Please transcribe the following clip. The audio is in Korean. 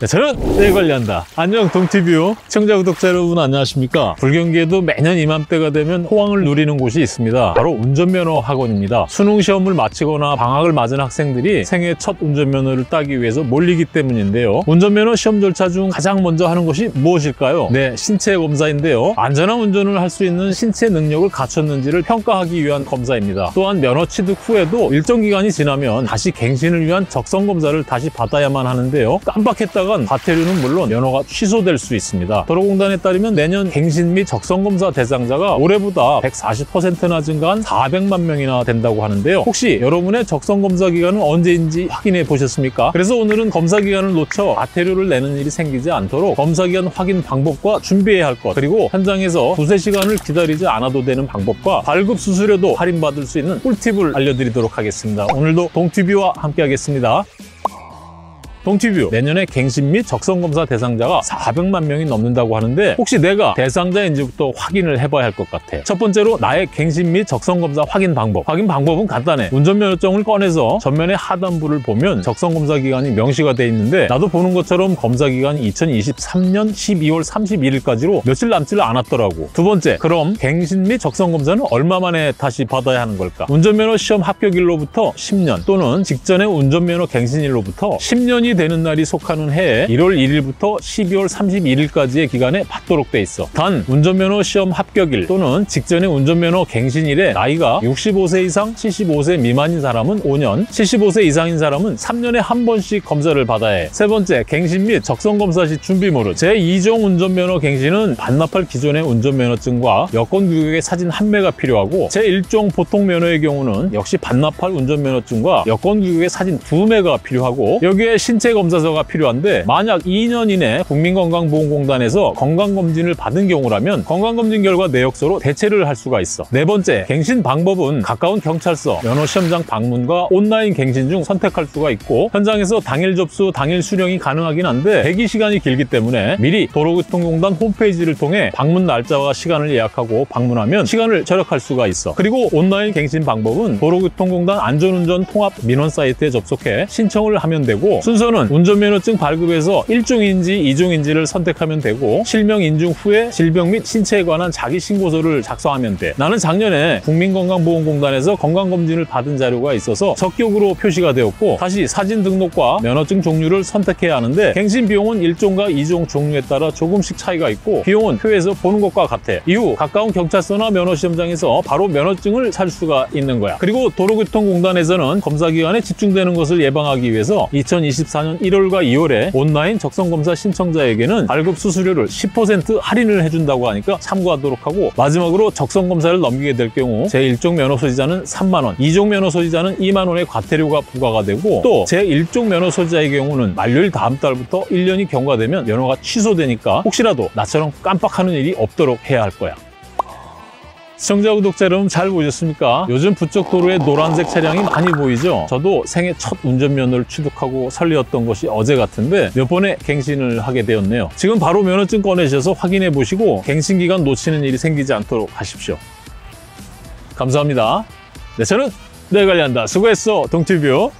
네, 저는 내 관리한다. 안녕 동티뷰 시청자 구독자 여러분 안녕하십니까? 불경기에도 매년 이맘때가 되면 호황을 누리는 곳이 있습니다. 바로 운전면허 학원입니다. 수능 시험을 마치거나 방학을 맞은 학생들이 생애 첫 운전면허를 따기 위해서 몰리기 때문인데요. 운전면허 시험 절차 중 가장 먼저 하는 것이 무엇일까요? 네, 신체 검사인데요. 안전한 운전을 할 수 있는 신체 능력을 갖췄는지를 평가하기 위한 검사입니다. 또한 면허 취득 후에도 일정 기간이 지나면 다시 갱신을 위한 적성 검사를 다시 받아야만 하는데요. 깜빡했다 간 과태료는 물론 면허가 취소될 수 있습니다. 도로공단에 따르면 내년 갱신 및 적성 검사 대상자가 올해보다 140%나 증가한 400만 명이나 된다고 하는데요. 혹시 여러분의 적성 검사 기간은 언제인지 확인해 보셨습니까? 그래서 오늘은 검사 기간을 놓쳐 과태료를 내는 일이 생기지 않도록 검사 기간 확인 방법과 준비해야 할 것, 그리고 현장에서 두세 시간을 기다리지 않아도 되는 방법과 발급 수수료도 할인받을 수 있는 꿀팁을 알려드리도록 하겠습니다. 오늘도 동티뷰와 함께 하겠습니다. 동티뷰. 내년에 갱신 및 적성검사 대상자가 400만 명이 넘는다고 하는데 혹시 내가 대상자인지부터 확인을 해봐야 할 것 같아. 첫 번째로 나의 갱신 및 적성검사 확인 방법. 확인 방법은 간단해. 운전면허증을 꺼내서 전면의 하단부를 보면 적성검사 기간이 명시가 돼 있는데 나도 보는 것처럼 검사 기간이 2023년 12월 31일까지로 며칠 남지를 않았더라고. 두 번째 그럼 갱신 및 적성검사는 얼마 만에 다시 받아야 하는 걸까? 운전면허 시험 합격일로부터 10년 또는 직전의 운전면허 갱신일로부터 10년이 되는 날이 속하는 해에 1월 1일부터 12월 31일까지의 기간에 받도록 돼 있어. 단 운전면허 시험 합격일 또는 직전의 운전면허 갱신일에 나이가 65세 이상 75세 미만인 사람은 5년, 75세 이상인 사람은 3년에 한 번씩 검사를 받아야 해. 세 번째, 갱신 및 적성 검사 시 준비물은 제2종 운전면허 갱신은 반납할 기존의 운전면허증과 여권 규격의 사진 한 매가 필요하고 제1종 보통 면허의 경우는 역시 반납할 운전면허증과 여권 규격의 사진 두 매가 필요하고 여기에 신체 검사서가 필요한데 만약 2년 이내 국민건강보험공단에서 건강검진을 받은 경우라면 건강검진 결과 내역서로 대체를 할 수가 있어. 네 번째, 갱신 방법은 가까운 경찰서, 면허시험장 방문과 온라인 갱신 중 선택할 수가 있고 현장에서 당일 접수, 당일 수령이 가능하긴 한데 대기 시간이 길기 때문에 미리 도로교통공단 홈페이지를 통해 방문 날짜와 시간을 예약하고 방문하면 시간을 절약할 수가 있어. 그리고 온라인 갱신 방법은 도로교통공단 안전운전 통합 민원 사이트에 접속해 신청을 하면 되고 순서는 운전면허증 발급에서 1종인지 2종인지를 선택하면 되고 실명 인증 후에 질병 및 신체에 관한 자기 신고서를 작성하면 돼. 나는 작년에 국민건강보험공단에서 건강검진을 받은 자료가 있어서 적격으로 표시가 되었고 다시 사진 등록과 면허증 종류를 선택해야 하는데 갱신 비용은 1종과 2종 종류에 따라 조금씩 차이가 있고 비용은 표에서 보는 것과 같아. 이후 가까운 경찰서나 면허시험장에서 바로 면허증을 살 수가 있는 거야. 그리고 도로교통공단에서는 검사 기간에 집중되는 것을 예방하기 위해서 2024년 1월과 2월에 온라인 적성검사 신청자에게는 발급 수수료를 10% 할인을 해준다고 하니까 참고하도록 하고 마지막으로 적성검사를 넘기게 될 경우 제1종 면허 소지자는 3만원, 2종 면허 소지자는 2만원의 과태료가 부과가 되고 또 제1종 면허 소지자의 경우는 만료일 다음 달부터 1년이 경과되면 면허가 취소되니까 혹시라도 나처럼 깜빡하는 일이 없도록 해야 할 거야. 시청자 구독자 여러분 잘 보셨습니까? 요즘 부쩍 도로에 노란색 차량이 많이 보이죠? 저도 생애 첫 운전면허를 취득하고 설레었던 것이 어제 같은데 몇 번의 갱신을 하게 되었네요. 지금 바로 면허증 꺼내셔서 확인해 보시고 갱신 기간 놓치는 일이 생기지 않도록 하십시오. 감사합니다. 네, 저는 내 관리한다. 수고했어, 동티뷰.